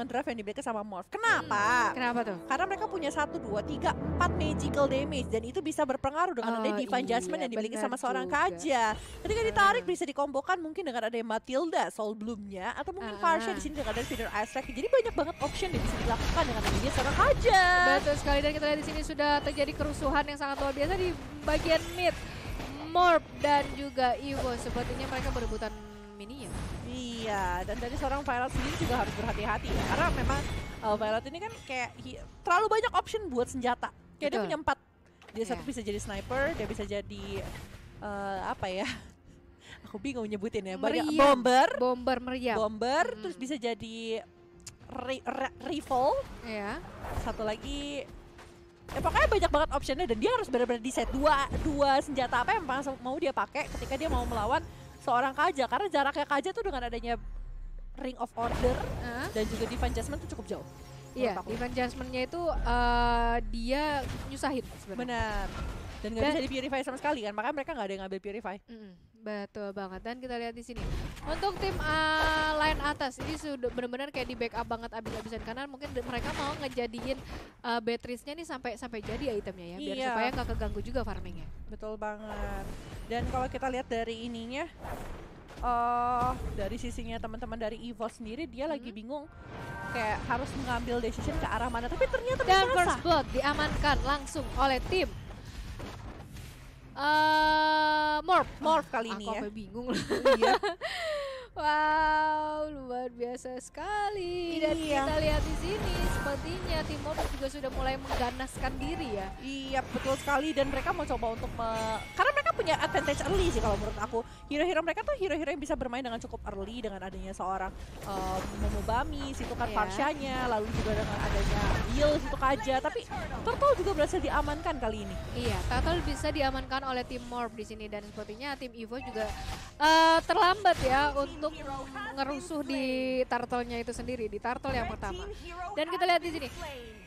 dengan draft yang dimiliki sama Morph. Kenapa? Kenapa tuh? Karena mereka punya satu, dua, tiga, empat magical damage dan itu bisa berpengaruh dengan Oh, adanya Divine iya, Judgment yang dimiliki sama seorang juga. Kaja. Ketika ditarik bisa dikombokan mungkin dengan adanya Matilda, Soul Bloom-nya atau mungkin Ah. Farsha di sini dengan adanya Feeder Aztec. Jadi banyak banget option yang bisa dilakukan dengan adanya seorang Kaja. Betul sekali dan kita lihat di sini sudah terjadi kerusuhan yang sangat luar biasa di bagian mid. Morp dan juga Evo sepertinya mereka berebutan minion. Iya, dan dari seorang Violet sendiri juga harus berhati-hati ya. Karena memang uh, Violet ini kan kayak terlalu banyak option buat senjata. Kayak dia Betul. punya empat. Dia satu Iya. bisa jadi sniper, dia bisa jadi uh, apa ya? Aku bingung nyebutin ya. Banyak Meriam. bomber, Bomber meriam. bomber, Mm. terus bisa jadi ri- ri- rifle, ya. satu lagi ya pokoknya banyak banget optionnya dan dia harus benar-benar di set dua dua senjata apa yang mau dia pakai ketika dia mau melawan seorang kaja karena jaraknya kaja tuh dengan adanya ring of order Hah? dan juga divine judgment tuh cukup jauh. Iya, defense adjustment-nya itu eh, dia nyusahin sebenarnya. benar. Dan nggak bisa di purify sama sekali kan makanya mereka nggak ada yang ngambil purify. Mm-mm, betul banget. Dan kita lihat di sini untuk tim uh, line atas ini sudah benar-benar kayak di backup banget abis-abisan karena mungkin mereka mau ngejadiin uh, Beatrice-nya nih sampai sampai jadi itemnya ya biar Iya. supaya nggak keganggu juga farmingnya. betul banget dan kalau kita lihat dari ininya eh dari sisinya teman-teman dari Evo sendiri dia lagi Mhm. bingung kayak harus mengambil decision ke arah mana tapi ternyata Dan first blood diamankan langsung oleh tim uh, Morph. Morph kali ini Aku ya. sampai bingung. iya Wow, luar biasa sekali. Dan Iya. kita lihat di sini, sepertinya tim juga sudah mulai mengganaskan diri ya. Iya betul sekali dan mereka mau coba untuk me- karena mereka punya advantage early sih kalau menurut aku hero-hero mereka tuh hero-hero yang bisa bermain dengan cukup early dengan adanya seorang um, Momobami, situ kan. Farshanya, lalu juga dengan adanya Bill, situ Kaja tapi Turtle juga berhasil diamankan kali ini. Iya, Turtle bisa diamankan oleh tim Morph di sini dan sepertinya tim Evo juga eh, terlambat ya untuk ngerusuh di Turtle-nya itu sendiri, di Turtle yang pertama. Dan kita lihat di sini.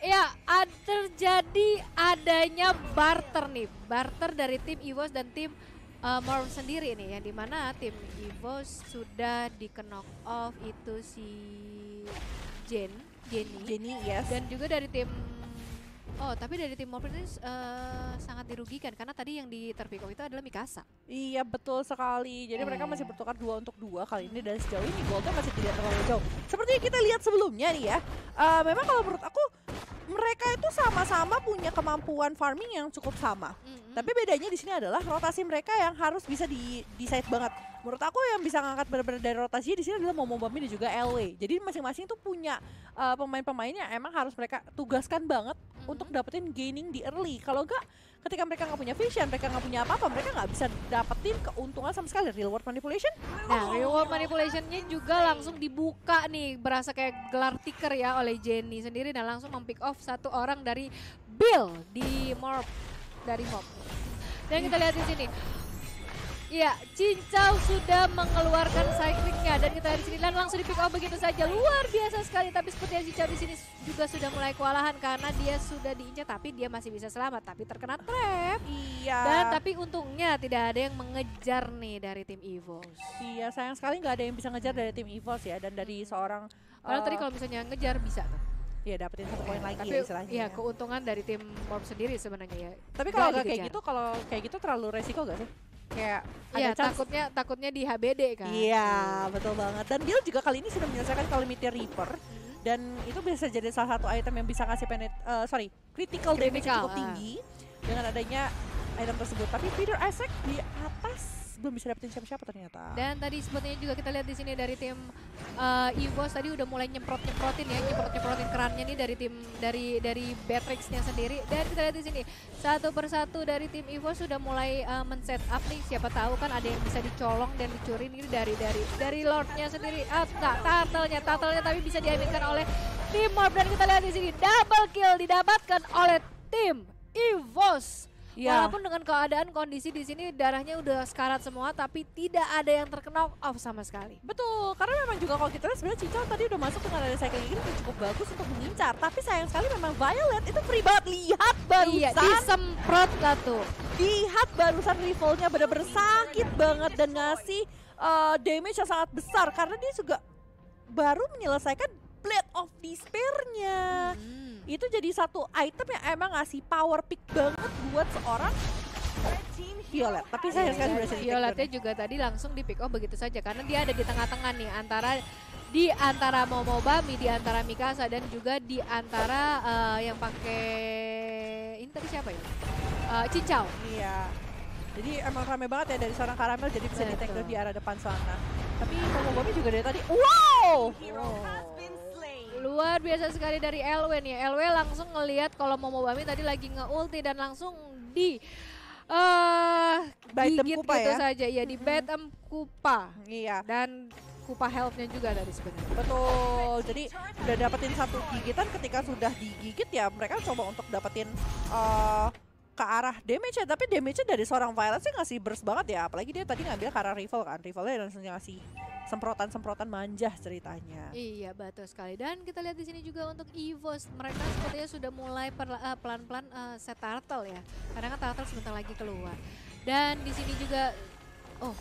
Ya, ad- terjadi adanya barter nih, barter dari tim EVOS dan tim uh, sendiri nih, yang di mana tim EVOS sudah di knock off itu si Jen, Jenny, Jenny yes. dan juga dari tim Oh, tapi dari tim Morph ini uh, sangat dirugikan karena tadi yang di terpick off itu adalah Mikasa. Iya betul sekali. Jadi mereka Eh. masih bertukar dua untuk dua kali ini dan sejauh ini goldnya masih tidak terlalu jauh. Seperti yang kita lihat sebelumnya nih ya. eh, memang kalau menurut aku mereka itu sama-sama punya kemampuan farming yang cukup sama. Mm-mm. Tapi bedanya di sini adalah rotasi mereka yang harus bisa di decide banget. Menurut aku yang bisa ngangkat benar-benar dari rotasi di sini adalah Momobami dan juga LW. Jadi masing-masing tuh punya uh, pemain-pemainnya emang harus mereka tugaskan banget Mhm. untuk dapetin gaining di early. Kalau enggak ketika mereka nggak punya vision, mereka nggak punya apa-apa, mereka nggak bisa dapetin keuntungan sama sekali real world manipulation. Nah, reward manipulationnya juga langsung dibuka nih, berasa kayak gelar tiker ya oleh Jenny sendiri dan langsung mempick off satu orang dari Bill di Morph dari Mob. Dan kita lihat di sini. Iya, Cincau sudah mengeluarkan cyclingnya dan kita lihat di sini dan langsung di pick off begitu saja luar biasa sekali. Tapi sepertinya Cincau di sini juga sudah mulai kewalahan karena dia sudah diinjak tapi dia masih bisa selamat tapi terkena trap. Iya. Dan tapi untungnya tidak ada yang mengejar nih dari tim EVOS. Iya, sayang sekali nggak ada yang bisa ngejar dari tim EVOS ya dan dari seorang Padahal uh, tadi kalau misalnya ngejar bisa tuh. Ya dapetin satu poin lagi Tapi ya istilahnya. ya ya. keuntungan dari tim Morph sendiri sebenarnya ya. Tapi kalau nggak kayak dikejar. gitu, kalau kayak gitu terlalu resiko gak sih? Kayak ada Iya takutnya takutnya di HBD kan. Iya, betul banget. Dan Bill juga kali ini sudah menyelesaikan Calamity Reaper Hmm. dan itu bisa jadi salah satu item yang bisa kasih penet eh, sorry, critical damage yang Critical, cukup ah. tinggi dengan adanya item tersebut. Tapi Peter Isaac di atas belum bisa dapetin siapa-siapa ternyata. Dan tadi sepertinya juga kita lihat di sini dari tim uh, EVOS tadi udah mulai nyemprot-nyemprotin ya, nyemprot-nyemprotin kerannya nih dari tim dari dari Beatrix-nya sendiri. Dan kita lihat di sini satu persatu dari tim EVOS sudah mulai uh, men-set up nih. Siapa tahu kan ada yang bisa dicolong dan dicuri nih dari dari dari Lordnya sendiri. Ah, enggak, turtle-nya, tapi bisa diaminkan oleh tim Morph dan kita lihat di sini double kill didapatkan oleh tim EVOS. Iya. Walaupun dengan keadaan kondisi di sini darahnya udah sekarat semua, tapi tidak ada yang terkena off sama sekali. Betul, karena memang juga kalau kita sebenarnya Cincau tadi udah masuk dengan ada cycling ini cukup bagus untuk mengincar. Tapi sayang sekali memang Violet itu free banget. Lihat barusan, Iya, disemprot lah tuh. lihat barusan rivalnya bener-bener sakit banget dan ngasih uh, damage yang sangat besar karena dia juga baru menyelesaikan Blade of Despair-nya. Hmm. Itu jadi satu item yang emang ngasih power pick banget buat seorang Violet. Tapi saya sekali berhasil di Violetnya juga tadi langsung di pick off begitu saja karena dia ada di tengah-tengah nih antara di antara Momo Bami, di antara Mikasa dan juga di antara eh, yang pakai ini tadi siapa ya? Eh, Cincau. Iya. Jadi emang rame banget ya dari seorang karamel jadi bisa di di arah depan sana. Tapi Momogomi juga dari tadi, wow! Luar biasa sekali dari LW nih. LW langsung ngelihat kalau Momo Bami tadi lagi nge-ulti dan langsung di eh Baitem gigit Kupa gitu ya? saja ya di Mhm. Betem Kupa Iya, dan Kupa health-nya juga tadi sebenarnya. betul. Jadi udah dapetin satu gigitan ketika sudah digigit ya mereka coba untuk dapetin eh, ke arah damage ya. Tapi damage-nya dari seorang Violet sih ngasih burst banget ya. Apalagi dia tadi ngambil ke arah rival kan. Rivalnya langsung ngasih semprotan-semprotan manja ceritanya. Iya betul sekali dan kita lihat di sini juga untuk Evos mereka sepertinya sudah mulai eh, pelan-pelan eh, set turtle ya karena kan turtle sebentar lagi keluar dan di sini juga oh.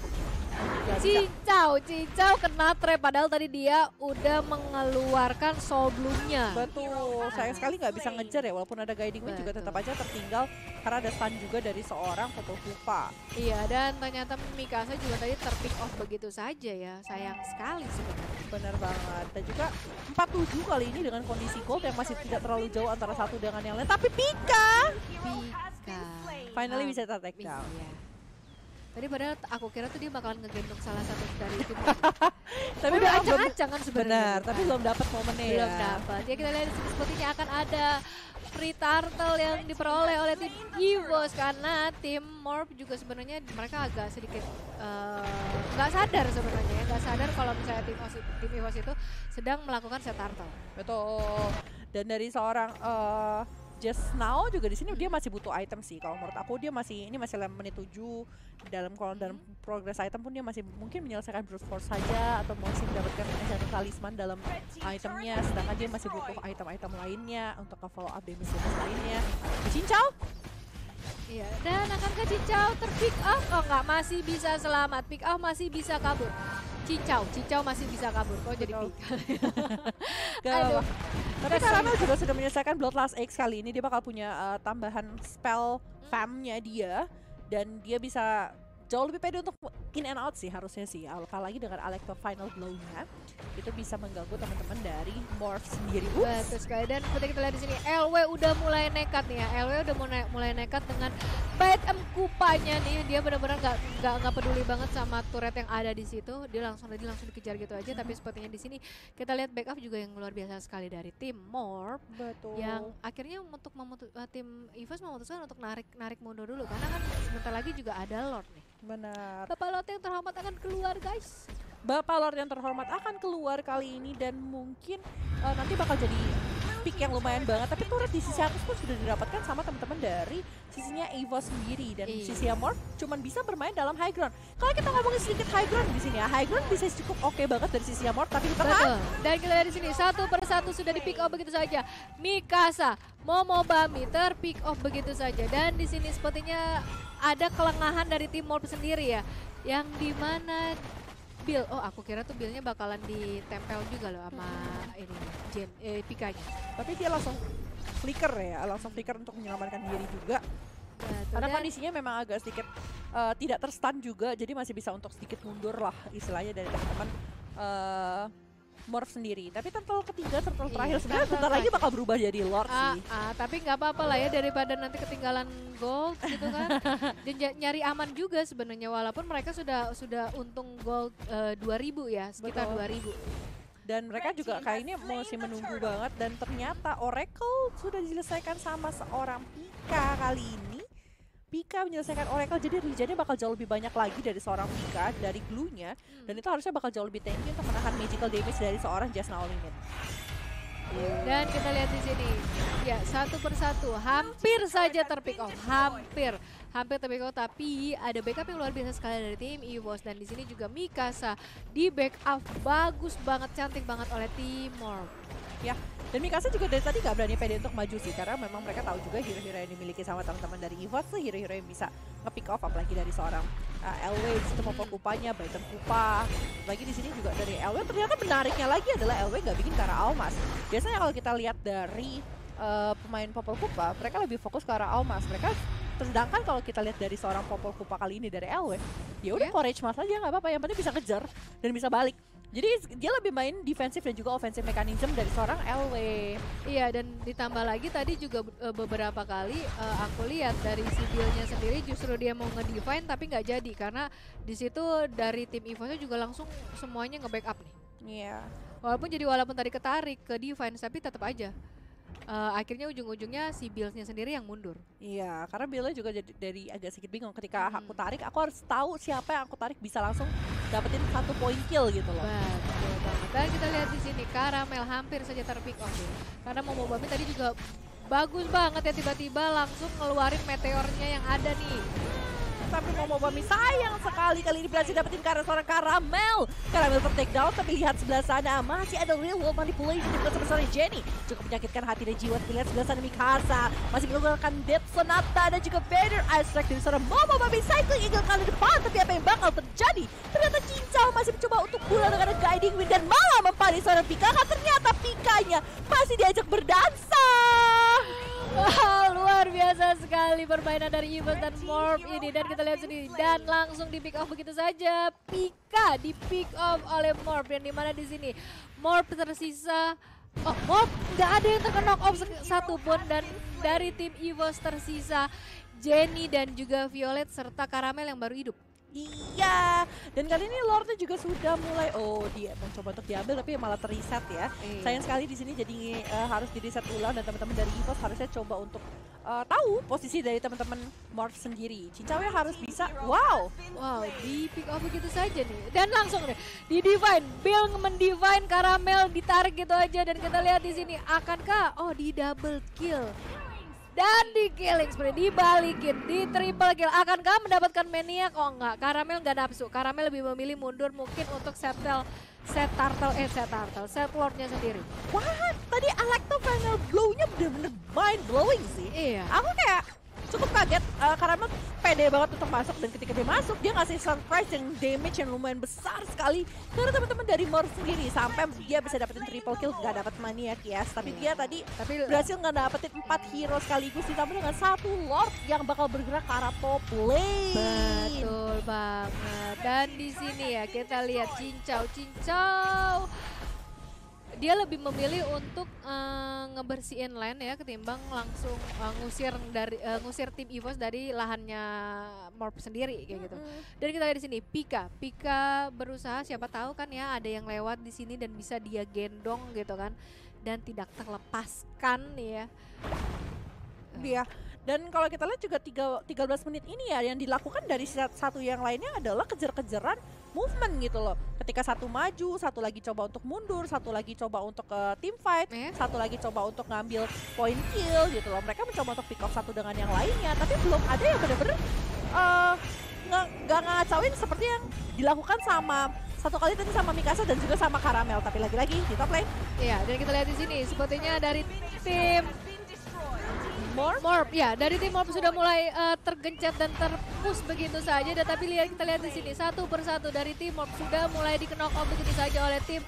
Cincau Cincau kena trap padahal tadi dia udah mengeluarkan soul bloomnya Betul, sayang sekali nggak bisa ngejar ya walaupun ada guiding wing juga tetap aja tertinggal karena ada stun juga dari seorang Purple Pupa. iya dan ternyata Mikasa juga tadi terpick off begitu saja ya sayang sekali sebenarnya Bener banget. Dan juga 47 kali ini dengan kondisi gold yang masih tidak terlalu jauh antara satu dengan yang lain. Tapi Pika Pika finally bisa take down. Iya. Tadi padahal aku kira tuh dia bakalan ngegendong salah satu dari tim. Tapi udah memang belum ancang-ancangan sebenarnya. benar, tapi belum dapat momennya belum ya. dapat. Ya kita lihat di sini sepertinya akan ada free turtle yang diperoleh oleh tim Evos karena tim Morph juga sebenarnya mereka agak sedikit eh, nggak sadar sebenarnya ya, nggak sadar kalau misalnya tim Evos, tim Evos itu sedang melakukan set turtle. Betul. Dan dari seorang eh Just Now juga di sini dia masih butuh item sih. Kalau menurut aku dia masih ini masih dalam menit 7 dalam kalau dalam progress item pun dia masih mungkin menyelesaikan brute force saja atau masih mendapatkan enchanted talisman dalam itemnya sedangkan dia masih butuh item-item lainnya untuk ke follow up damage lainnya. Cincau Iya, dan akankah Cincau terpick off? Oh enggak, masih bisa selamat. Pick off masih bisa kabur. Cincau, Cincau masih bisa kabur. Kok jadi? Gak Aduh. Tapi Caramel juga sudah menyelesaikan Bloodlust X kali ini dia bakal punya uh, tambahan spell fam-nya dia dan dia bisa jauh lebih pede untuk in and out sih harusnya sih. Apalagi dengan Alecto Final Blow-nya itu bisa mengganggu teman-teman dari Morph sendiri. Betul sekali dan seperti kita lihat di sini LW udah mulai nekat nih ya. LW udah mulai mulai nekat dengan bite em kupanya nih. Dia benar-benar nggak nggak nggak peduli banget sama turret yang ada di situ. Dia langsung tadi langsung dikejar gitu aja. Tapi sepertinya di sini kita lihat backup juga yang luar biasa sekali dari tim Morph Betul. yang akhirnya untuk memutus, eh, tim Evos memutuskan untuk narik narik mundur dulu karena kan sebentar lagi juga ada Lord nih. Benar. Bapak Lord yang terhormat akan keluar guys. Bapak Lord yang terhormat akan keluar kali ini dan mungkin uh, nanti bakal jadi pick yang lumayan banget tapi turret di sisi atas pun sudah didapatkan sama teman-teman dari sisinya Evo sendiri dan Iya. sisi Morph cuman bisa bermain dalam high ground. Kalau kita ngomongin sedikit high ground di sini ya, high ground bisa cukup oke banget dari sisi Morph tapi di tengah Betul. Dan kita lihat di sini satu persatu sudah di pick off begitu saja. Mikasa, Momo Bami terpick off begitu saja. Dan di sini sepertinya ada kelengahan dari tim Morph sendiri ya, yang di mana Bill, oh aku kira tuh Billnya bakalan ditempel juga loh sama ini Jen, eh, Pikanya. tapi dia langsung flicker ya, langsung flicker untuk menyelamatkan diri juga. Betul. Karena kondisinya memang agak sedikit uh, tidak terstun juga, jadi masih bisa untuk sedikit mundur lah istilahnya dari teman-teman uh, Morph sendiri. Tapi turtle ketiga, turtle Iya, terakhir sebenarnya bentar lagi bakal berubah jadi Lord Ah, sih. ah, tapi nggak apa-apa lah ya daripada nanti ketinggalan gold gitu kan. Dan nyari aman juga sebenarnya walaupun mereka sudah sudah untung gold eh, 2000 ya, sekitar Betul. 2000. Dan mereka juga kayak ini masih menunggu banget dan ternyata Oracle sudah diselesaikan sama seorang Pika kali ini. Pika menyelesaikan Oracle jadi regennya bakal jauh lebih banyak lagi dari seorang Pika dari glue-nya. Dan itu harusnya bakal jauh lebih tanky untuk menahan magical damage dari seorang Just Now Limit. Dan kita lihat di sini, ya satu persatu, hampir saja terpick off, hampir, hampir terpick off. Tapi ada backup yang luar biasa sekali dari tim EVOS. Dan di sini juga Mikasa di backup. Bagus banget, cantik banget oleh Timor. Ya, dan Mikasa juga dari tadi gak berani pede untuk maju sih karena memang mereka tahu juga hero-hero yang dimiliki sama teman-teman dari EVOS tuh hero-hero yang bisa nge-pick off apalagi dari seorang uh, Elway itu mau kupanya, Brighton Kupa. Lagi di sini juga dari Elway ternyata menariknya lagi adalah Elway gak bikin ke arah Almas. Biasanya kalau kita lihat dari uh, pemain Popol Kupa, mereka lebih fokus ke arah Almas. Mereka sedangkan kalau kita lihat dari seorang Popol Kupa kali ini dari Elway, ya udah Yeah. courage mas aja nggak apa-apa, yang penting bisa kejar dan bisa balik. Jadi dia lebih main defensif dan juga offensive mechanism dari seorang LW. Iya dan ditambah lagi tadi juga eh, beberapa kali eh, aku lihat dari si Bill-nya sendiri justru dia mau nge-define tapi nggak jadi karena di situ dari tim EVOS juga langsung semuanya nge-backup nih. Iya. Walaupun jadi walaupun tadi ketarik ke defense tapi tetap aja eh, akhirnya ujung-ujungnya si Bills-nya sendiri yang mundur. Iya, karena Bella juga jadi dari agak sedikit bingung ketika Hmm. aku tarik, aku harus tahu siapa yang aku tarik bisa langsung dapetin satu poin kill gitu loh. Betul. Dan kita lihat di sini Karamel hampir saja terpick off nih. Karena Momo Bami tadi juga bagus banget ya tiba-tiba langsung ngeluarin meteornya yang ada nih. Tapi Momo Bami sayang sekali kali ini berhasil dapetin karena seorang Karamel. Karamel ter take down, tapi lihat sebelah sana masih ada real world manipulation juga sama seorang Jenny. Cukup menyakitkan hati dan jiwa, tapi sebelah sana Mikasa. Masih menggunakan Death Sonata dan juga Vader Ice Strike dari seorang Momo Bami. Cycling Eagle kali depan, tapi apa yang bakal terjadi? Ternyata Cincau masih mencoba untuk pulang dengan guiding wind dan malah mempani seorang Pika. Ternyata Pikanya masih diajak berdansa. Wow, luar biasa sekali permainan dari Evos dan Morph ini. Dan kita lihat sendiri. Dan langsung di pick off begitu saja. Pika di pick off oleh Morph. Yang di mana di sini Morph tersisa. Oh, Morph nggak ada yang terkena off satu pun. Dan dari tim Evos tersisa Jenny dan juga Violet serta Karamel yang baru hidup. Iya, dan kali ini Lordnya juga sudah mulai. Oh, dia mencoba untuk diambil tapi malah teriset ya. Iya. Sayang sekali di sini jadi eh, harus di reset ulang dan teman-teman dari EVOS harusnya coba untuk eh, tahu posisi dari teman-teman Morph sendiri. Cincaunya harus bisa. Wow, Wow, di pick off begitu saja nih. Dan langsung deh di divine, Bill mendivine karamel ditarik gitu aja dan kita lihat di sini akankah oh di double kill. Dan di killing spree dibalikin di triple kill akankah mendapatkan maniac? Oh enggak, karamel nggak nafsu. Karamel lebih memilih mundur mungkin untuk settle set turtle eh set turtle set lordnya sendiri. what? Tadi Alacto final blow-nya bener-bener mind blowing sih. Iya. Aku kayak cukup kaget eh, karena emang pede banget untuk masuk dan ketika dia masuk dia ngasih surprise yang damage yang lumayan besar sekali karena teman-teman dari Morph sendiri sampai dia bisa dapetin triple kill gak dapat maniac yes tapi dia tadi Tapi berhasil nggak dapetin empat hero sekaligus ditambah dengan satu lord yang bakal bergerak ke arah top lane Betul banget. Dan di sini ya kita lihat cincau cincau. Dia lebih memilih untuk eh, ngebersihin lane ya ketimbang langsung eh, ngusir dari eh, ngusir tim EVOS dari lahannya Morph sendiri kayak gitu. Dan kita lihat di sini Pika, Pika berusaha siapa tahu kan ya ada yang lewat di sini dan bisa dia gendong gitu kan dan tidak terlepaskan ya. Iya. Dan kalau kita lihat juga tiga- 13 menit ini ya yang dilakukan dari sat- satu yang lainnya adalah kejar-kejaran movement gitu loh. Ketika satu maju, satu lagi coba untuk mundur, satu lagi coba untuk ke team fight, Eh? satu lagi coba untuk ngambil point kill gitu loh. Mereka mencoba untuk pick off satu dengan yang lainnya, tapi belum ada yang bener-bener eh, nggak nggak ngacauin seperti yang dilakukan sama satu kali tadi sama Mikasa dan juga sama Karamel. Tapi lagi-lagi di top lane, Iya, dan kita lihat di sini sepertinya dari tim Morph Morph, ya dari tim Morph sudah mulai eh, tergencet dan terpus begitu saja. Dan tapi lihat kita lihat di sini satu persatu dari tim Morph sudah mulai di knock off begitu saja oleh tim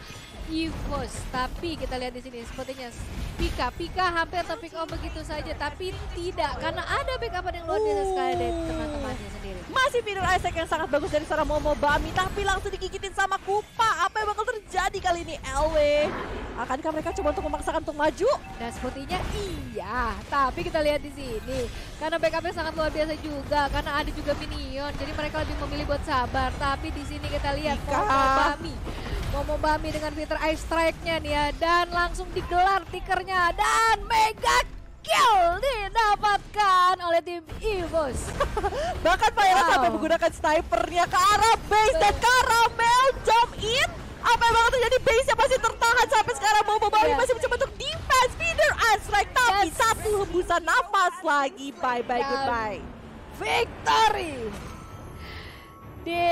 EVOS. Tapi kita lihat di sini sepertinya Pika, Pika hampir terpick off begitu saja. Tapi tidak karena ada backupan yang luar biasa sekali dari teman-temannya sendiri. Masih Peter Isaac yang sangat bagus dari seorang Momo Bami Tapi langsung digigitin sama Kupa Apa yang bakal terjadi kali ini LW Akankah mereka coba untuk memaksakan untuk maju? Dan sepertinya iya, tapi kita lihat di sini karena backupnya sangat luar biasa juga, karena ada juga minion, jadi mereka lebih memilih buat sabar. Tapi di sini kita lihat. Momo Bami, Momo Bami dengan fitur Ice Strike-nya nih ya, dan langsung digelar tikernya dan Mega Kill didapatkan oleh tim EVOS. Bahkan Fire Wow. sampai menggunakan snipernya ke arah base Dan Karamel jump in Apa yang bakal terjadi? Base-nya masih tertahan sampai sekarang Momo Bami Iya. masih mencoba untuk defend bisa nafas lagi. Bye bye goodbye. Victory! Di